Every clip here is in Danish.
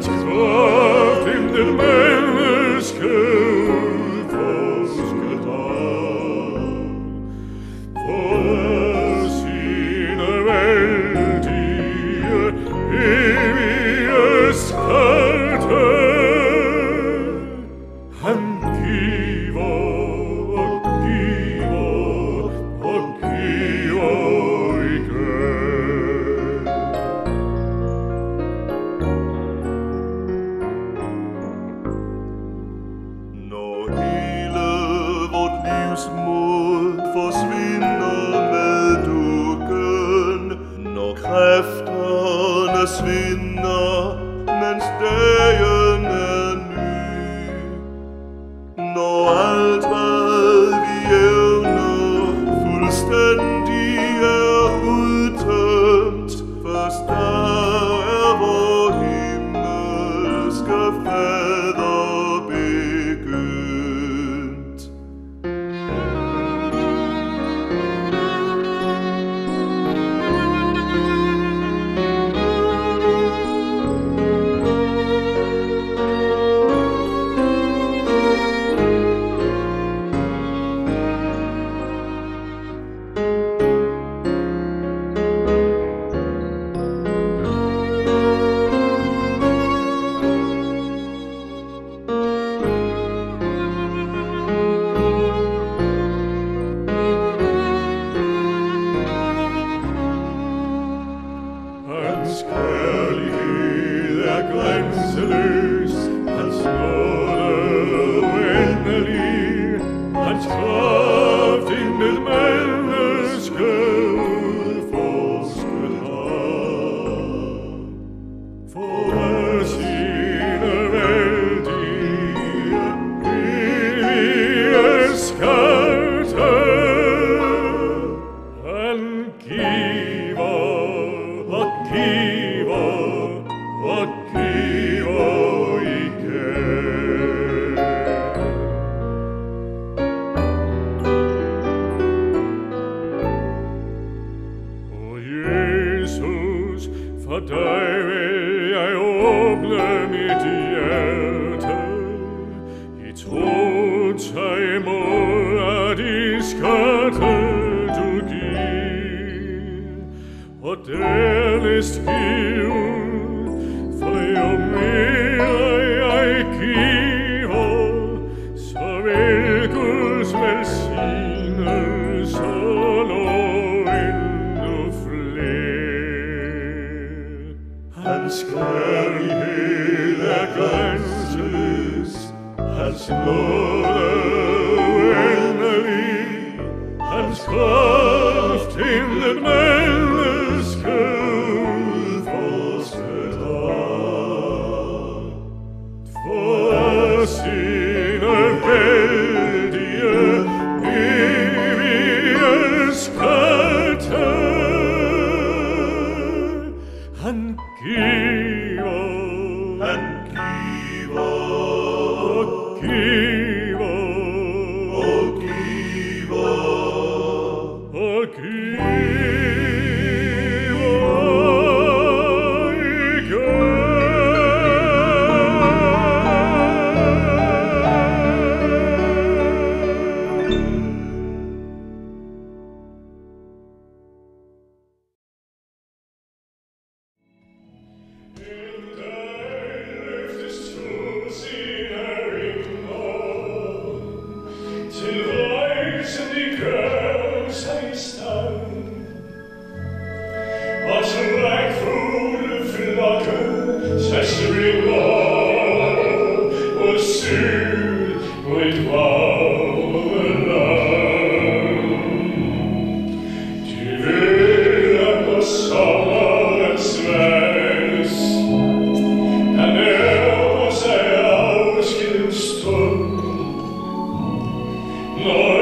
Antes no. Einzelnen. Stell ist fleo mea e cio, so velcus versiner solo in fle. Hans kær i hele grænseløs, hans nåde uendelig, hans kår aquí. Lord.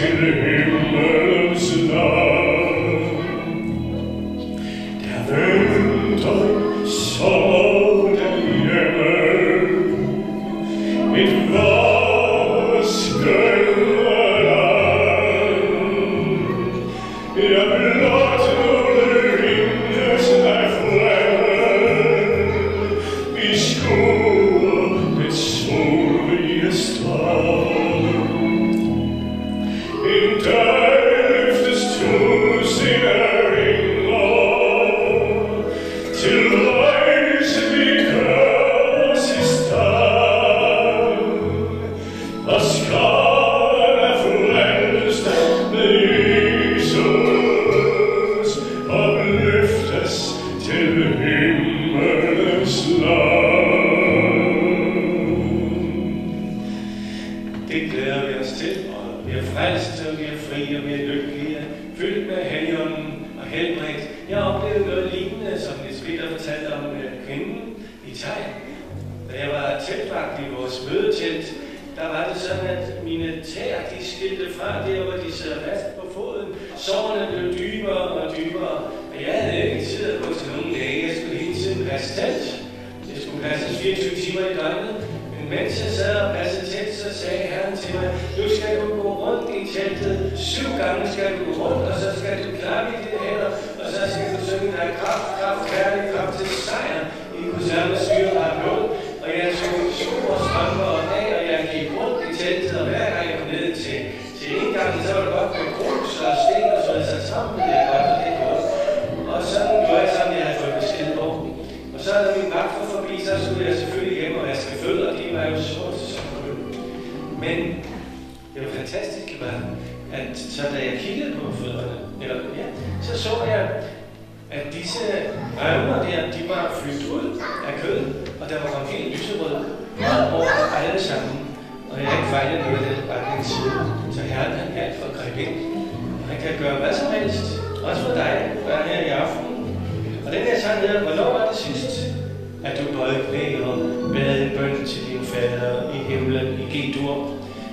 Chile. Så da jeg kiggede på fødderne, eller, ja, så så jeg, at disse revner der, de var fyldt ud af kød, og der var kommet helt lyserød meget over alle sammen. Og jeg har ikke fejlet noget i den retning. Så Herren han hjalp for at gribe ind. Han kan gøre hvad som helst, også for dig, der er her i aften. Og den her sang hedder, hvornår var det sidst, at du bøjede knæ og bad en bøn til din fader i himlen i G-dur?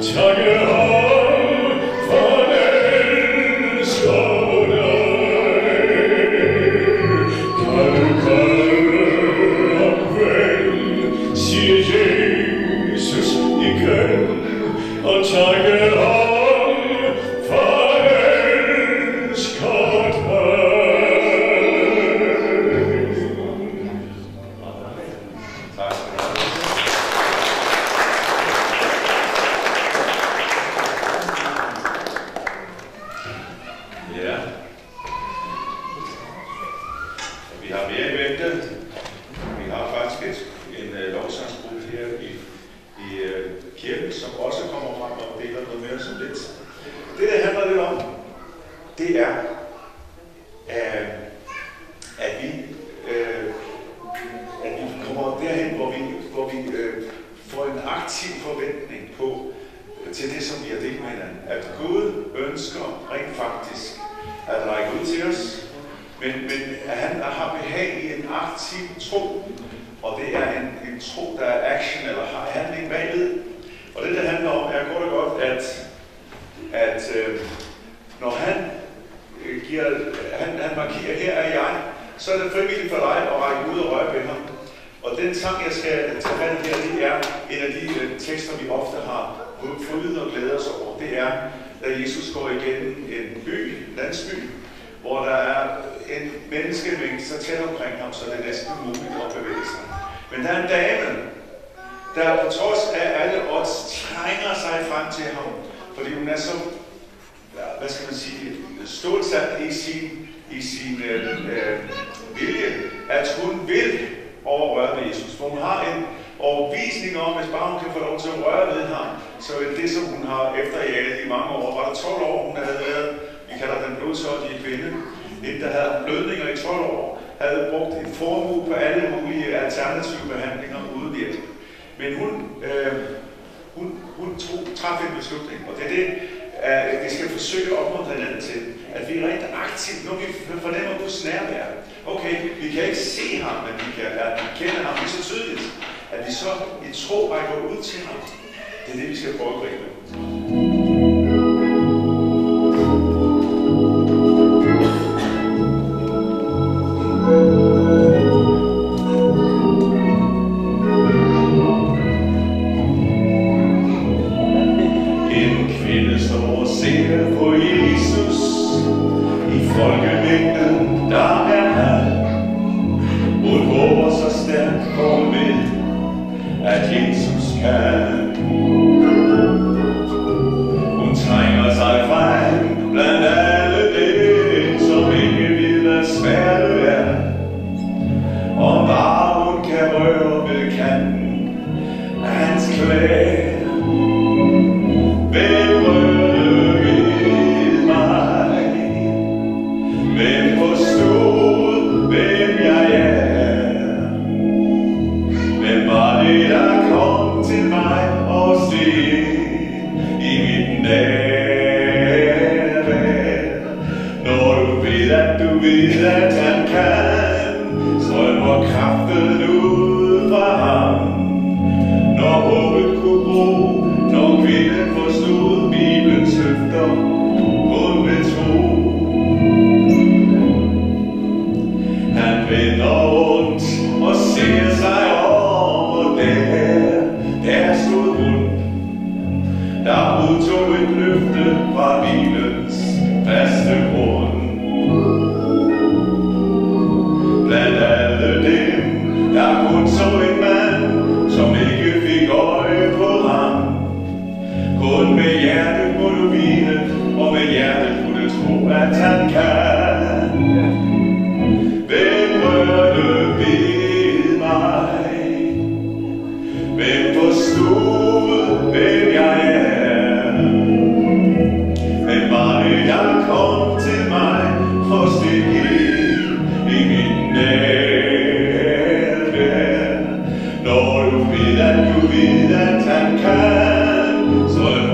자녀 vi øh, får en aktiv forventning på, øh, til det, som vi har delt med hinanden. At Gud ønsker rent faktisk at række ud til os, men, men han har behag i en aktiv tro, og det er en, en tro, der er action eller har handling bagved. Og det, det handler om, er godt og godt, at, at øh, når han øh, giver, han, han markerer, her er jeg, så er det frivilligt for dig at række ud og røre ved ham. Og den sang, jeg skal tage fat her, det er en af de øh, tekster, vi ofte har fundet og glæder os over. Det er, da Jesus går igennem en by, en landsby, hvor der er en menneskemængde så tæt omkring ham, så det er næsten umuligt at bevæge sig. Men der er en dame, der på trods af alle odds trænger sig frem til ham, fordi hun er så, ja, hvad skal man sige, stålsat i sin, i sin øh, øh, hvor hun har en overvisning om, at bare hun kan få lov til at røre ved ham, så er det, som hun har efterjaget i mange år. Var der 12 år, hun havde været, vi kalder den blodsårlige kvinde, en, der havde blødninger i 12 år, havde brugt en formue på alle mulige alternative behandlinger uden hjælp. Men hun, øh, hun, hun tog, traf en beslutning, og det er det, at vi skal forsøge at opmuntre hinanden til, at vi rent aktivt, når vi fornemmer Guds nærvær, okay, vi kan ikke se ham, men vi kan kende ham lige så tydeligt, at vi så i tro rækker ud til ham. Det er det, vi skal prøve at gribe. Folkemængden, der er her. Hun håber så stærkt på med, at Jesus kan. will and you will and can. So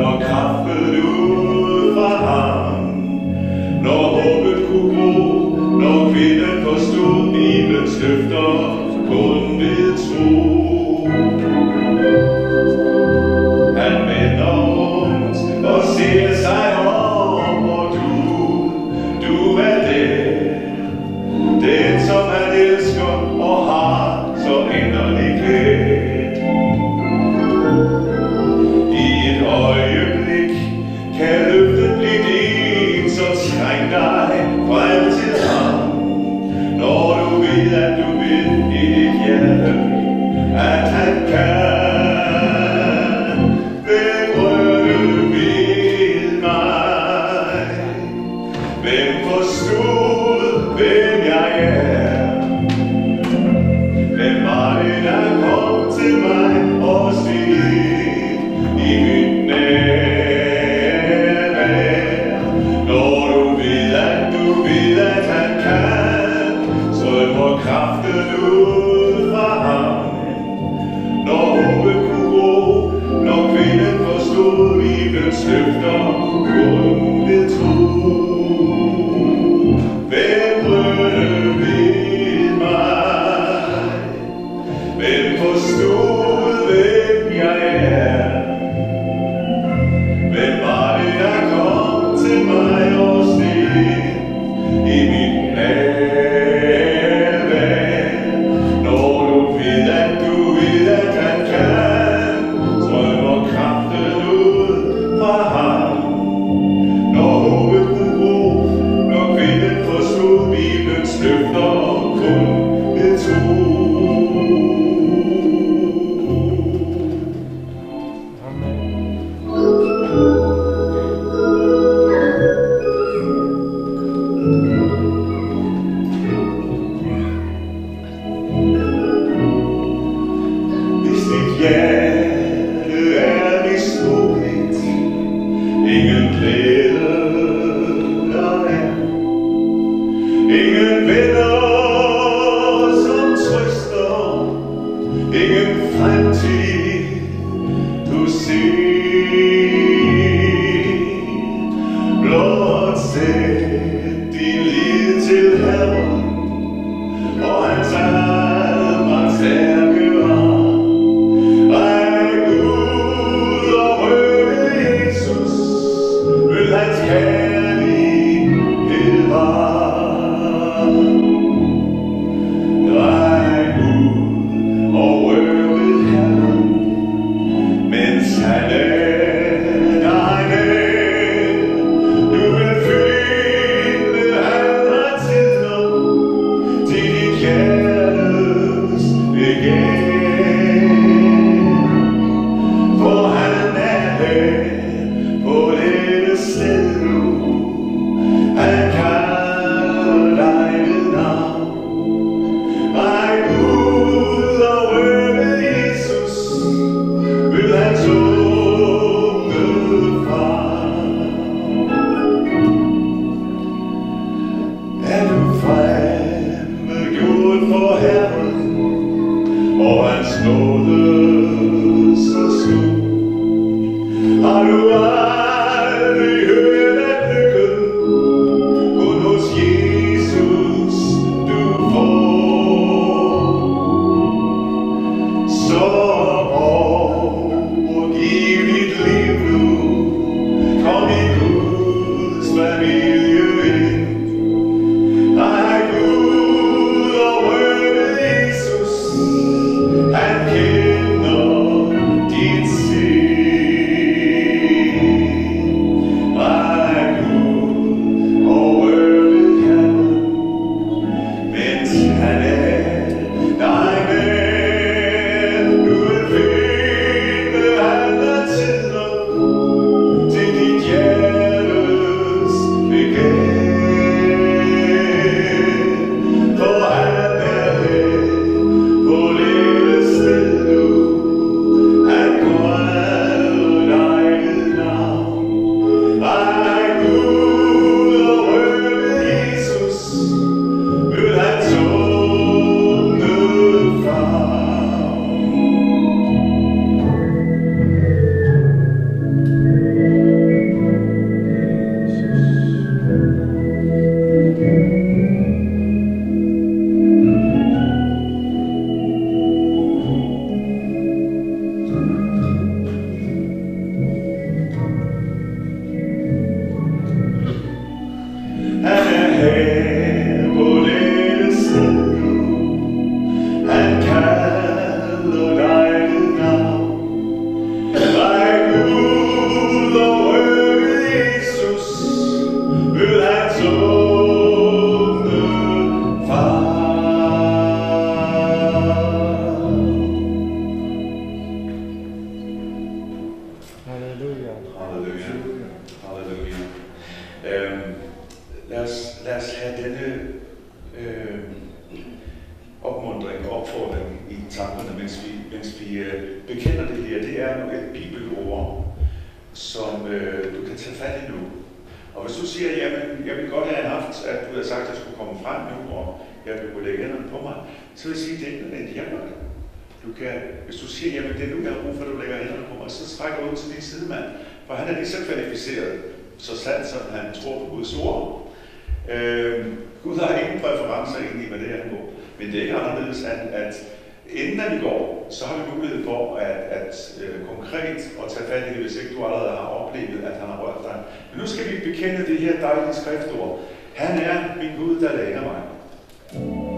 Men nu skal vi bekende det her dejlige skriftord. Han er min Gud, der lærer mig. thank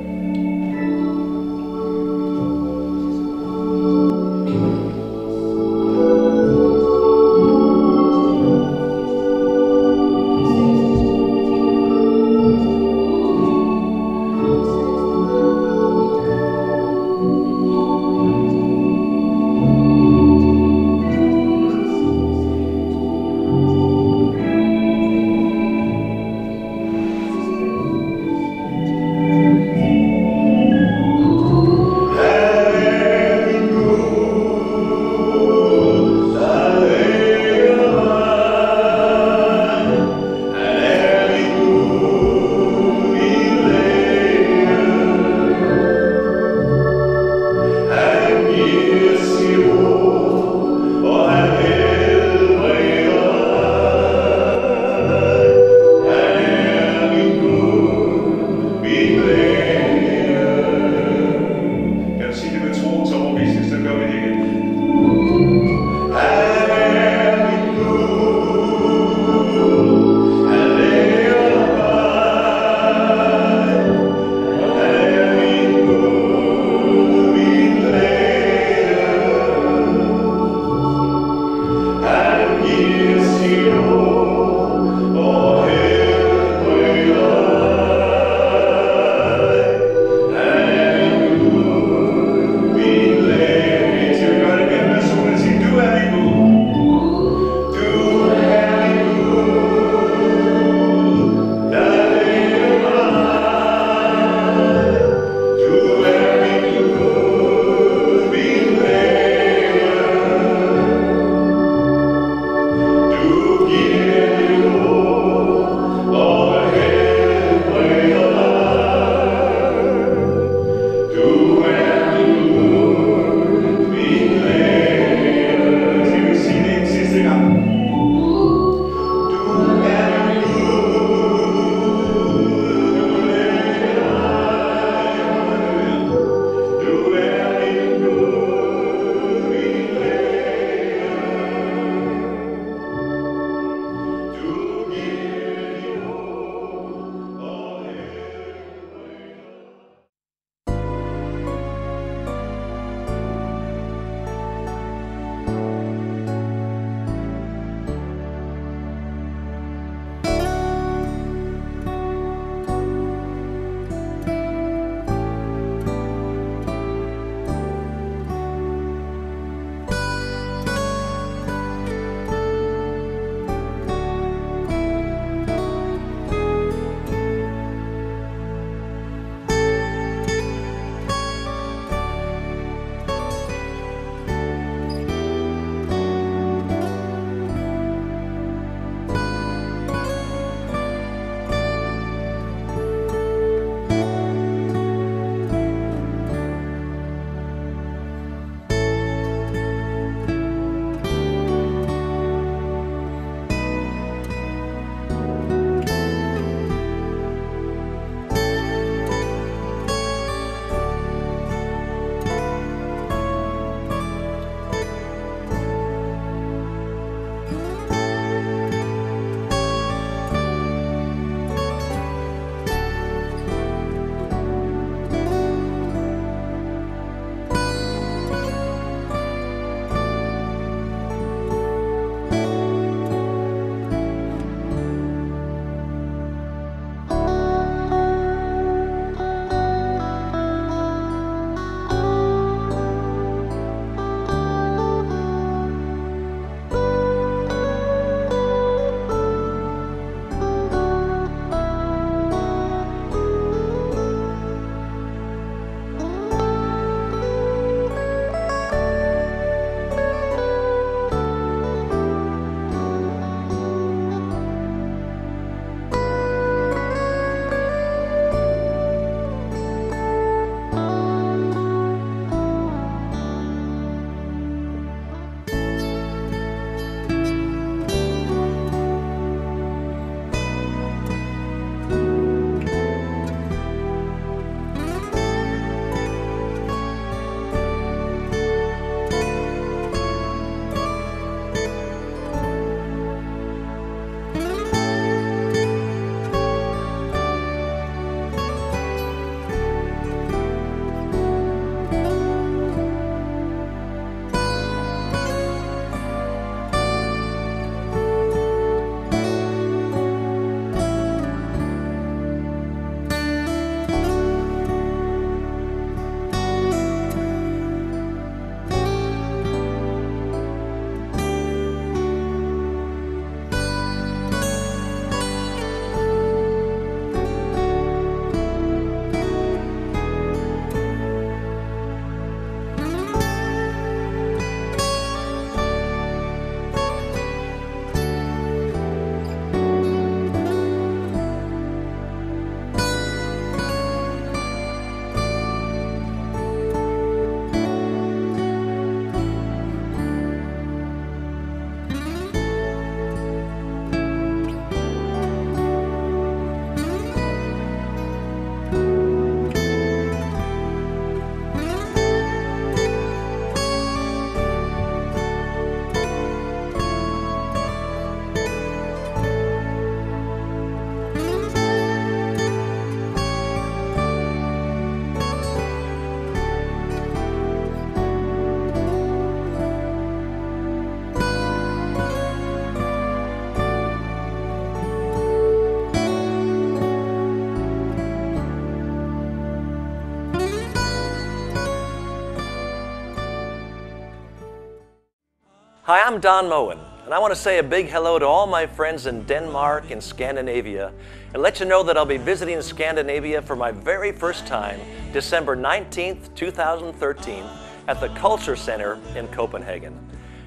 Hi, I'm Don Moen, and I want to say a big hello to all my friends in Denmark and Scandinavia, and let you know that I'll be visiting Scandinavia for my very first time, December 19th, 2013, at the Culture Center in Copenhagen.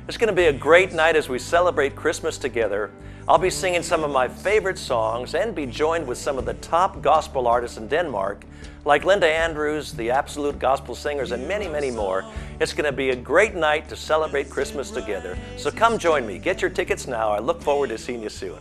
It's going to be a great night as we celebrate Christmas together. I'll be singing some of my favorite songs and be joined with some of the top gospel artists in Denmark, like Linda Andrews, the Absolute Gospel Singers, and many, many more. It's going to be a great night to celebrate Christmas together. So come join me. Get your tickets now. I look forward to seeing you soon.